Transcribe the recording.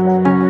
Música